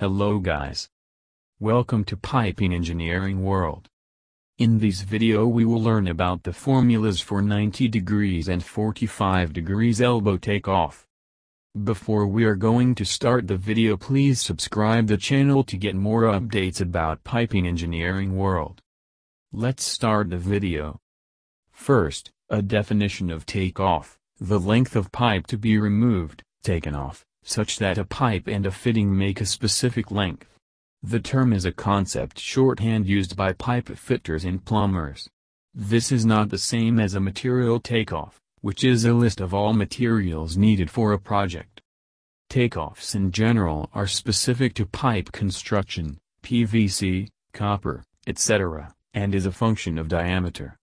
Hello guys. Welcome to Piping Engineering World. In this video we will learn about the formulas for 90 degrees and 45 degrees elbow takeoff. Before we are going to start the video please subscribe the channel to get more updates about Piping Engineering World. Let's start the video. First, a definition of takeoff, the length of pipe to be removed, taken off, such that a pipe and a fitting make a specific length. The term is a concept shorthand used by pipe fitters and plumbers. This is not the same as a material takeoff, which is a list of all materials needed for a project. Takeoffs in general are specific to pipe construction, PVC, copper, etc., and is a function of diameter.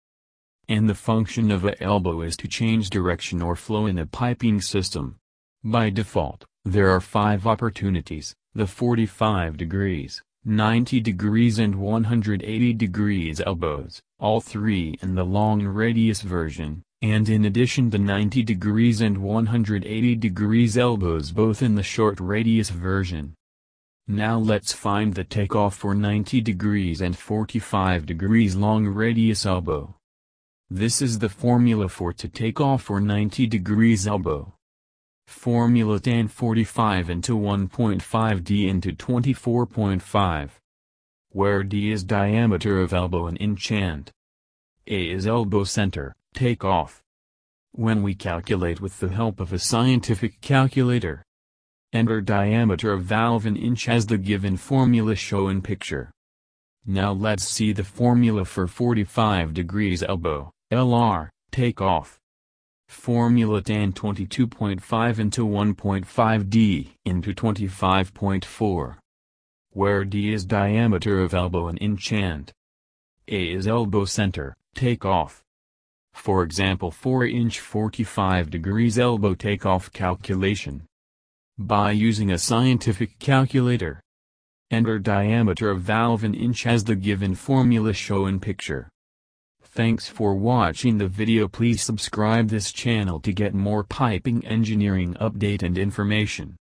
And the function of a elbow is to change direction or flow in a piping system. By default, there are five opportunities, the 45 degrees, 90 degrees and 180 degrees elbows, all three in the long radius version, and in addition the 90 degrees and 180 degrees elbows both in the short radius version. Now let's find the takeoff for 90 degrees and 45 degrees long radius elbow. This is the formula for to take off for 90 degrees elbow. Formula tan 45 into 1.5 d into 24.5. Where d is diameter of elbow in inch and a is elbow center, take off. When we calculate with the help of a scientific calculator, enter diameter of valve in inch as the given formula show in picture. Now let's see the formula for 45 degrees elbow, LR, take off. Formula tan 22.5 into 1.5 d into 25.4. Where d is diameter of elbow and inch and a is elbow center, take off. For example 4 inch 45 degrees elbow takeoff calculation. By using a scientific calculator. Enter diameter of valve in inch as the given formula show in picture. Thanks for watching the video please subscribe this channel to get more piping engineering update and information.